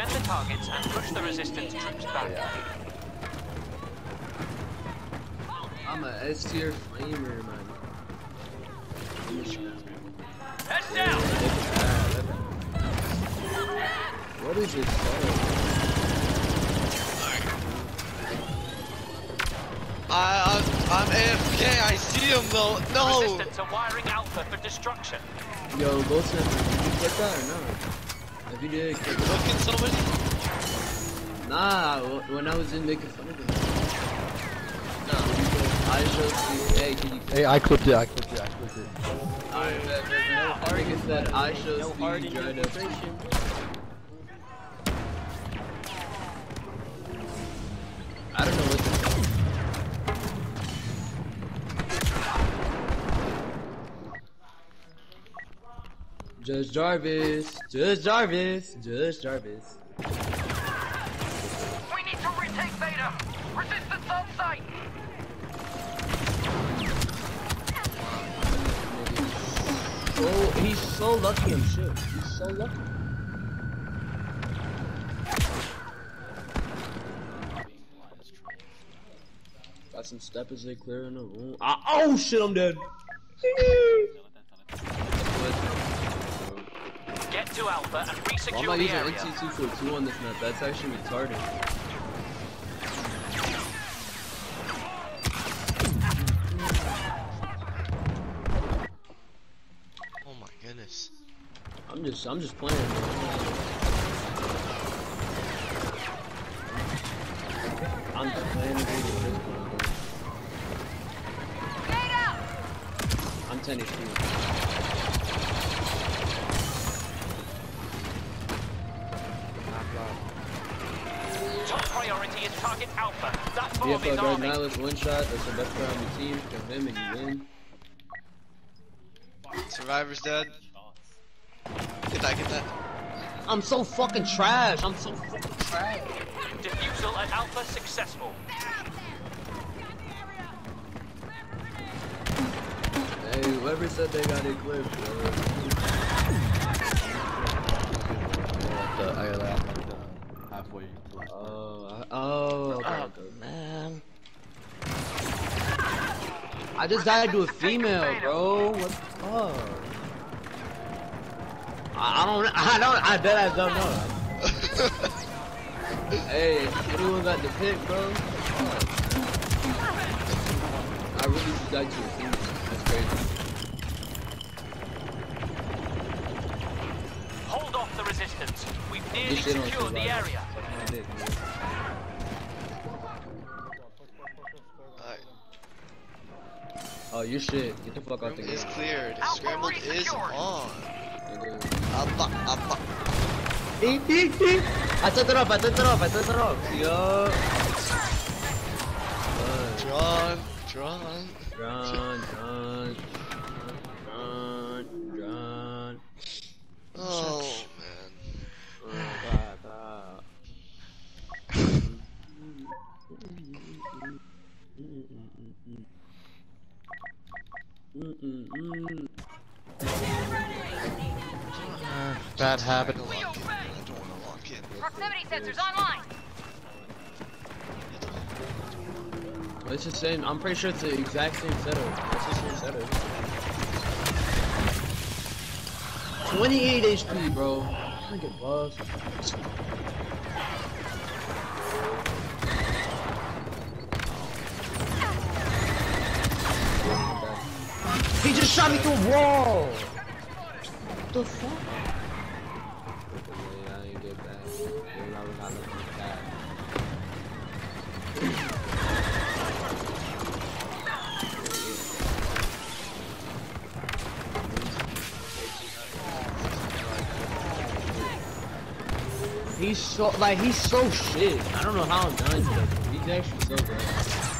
Defend the targets and push the resistance troops back. I'm a S tier flamer, man. Heads down! What is this? I, I'm, I'm AFK, I see him though. No! Resistance are wiring Alpha for destruction. Yo, go send did you click that or not? If uh, you did, click it. Look at. Nah, when I was in making fun of him. Nah, I showed you, hey, can you Hey, I clipped it. I clipped it. I clipped it. Alright, said I shall No see hard you try Judge Jarvis, Judge Jarvis, Judge Jarvis. We need to retake Beta! Resistance on site! Oh, he's so lucky I'm shook. He's so lucky. Got some step as they clear in the room. Ah, oh shit, I'm dead. Get to Alpha and Why am re-secure I the using area. NT242 on this map? That's actually retarded. Oh my goodness. I'm just, I'm just playing. I'm just playing the game this point. I'm 10 HP. Priority is target Alpha. That bomb BFL is guard arming. Nihilus one shot. That's the best player on the team. Kill him and you win. Survivor's dead. Get that, get that. I'm so fucking trash. I'm so fucking trash. Defusal at Alpha successful. Hey, whoever said they got it clipped, bro. I got that like, halfway. to. Oh, oh, okay, Oh, man. I just died to a female, bro. What the fuck? I, I don't, I don't, I bet I don't know. hey, anyone got the pick, bro? I really just died to a female. That's crazy. Hold off the resistance. We've nearly This shit secured the area. Suck my. Alright, Oh, your shit. Get the fuck out the room game. is cleared. Alpha Scrambled is re-secured. on. nigga. Abba, abba. Beep, beep, beep. I took it off, I took it off, I took it off. Yo. Drawn, drawn. Run, run, run, run. Oh, man. Bad habit. I don't want to I don't want to walk in. Proximity sensors online. It's the same. I'm pretty sure it's the exact same setup. It's the same setup. 28 HP, bro. I get buffed. Just shot me through a wall. What the fuck? He's so like he's so shit. I don't know how I'm to that. He's actually so good.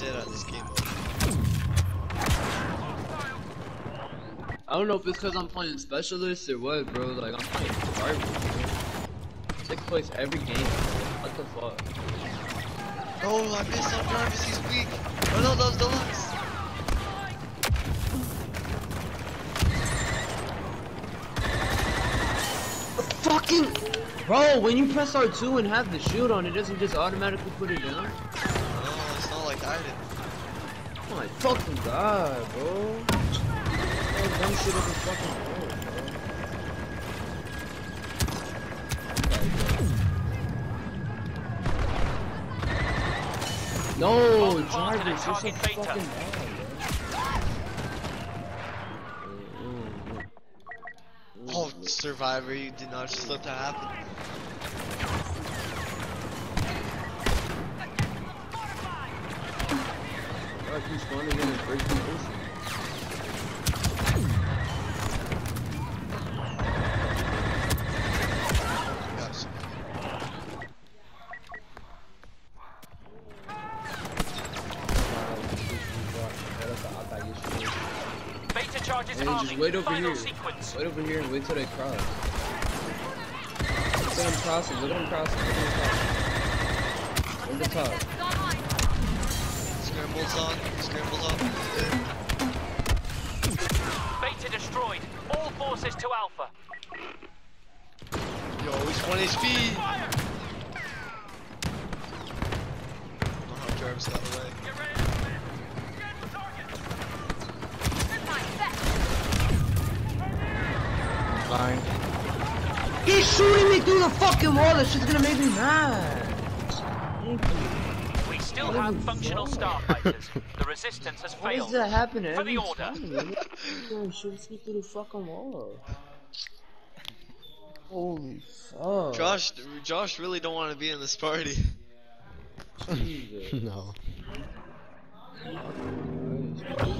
I can't win his head on this game. I don't know if it's because I'm playing specialist or what, bro. Like, I'm playing garbage. Sixth place every game. What the fuck? Oh, I missed on Jarvis, he's weak. Oh no, was deluxe. Fucking. Bro, when you press R2 and have the shield on, it doesn't just automatically put it down? No, it's not like I did. Oh my fucking god, bro. That dumb shit is fucking world, bro. No, Both parts Jarvis, you're so target beta. fucking bad, bro. Oh, Survivor, you did not just let that happen. Alright, keep spawning in and breaking the ocean. Yes. Beta charges Hey, just wait over Final here. sequence. Wait over here and wait till they cross. Look at them crossing, look at them crossing, look at them crossing. Over the top. Sensors online. Scrambles on, scrambles on. Beta destroyed. All forces to Alpha. Yo, he's 1 HP. Fire! How Jarvis got away. Get ready to defend. Get the target. They're fine. He's shooting me through the fucking wall, that shit's gonna make me mad. Thank still have functional starfighters. The resistance has Why does failed. that happen For the order. time? shoots me through the fucking wall. Holy fuck. Josh, Josh really don't want to be in this party. No. Fucking Christ.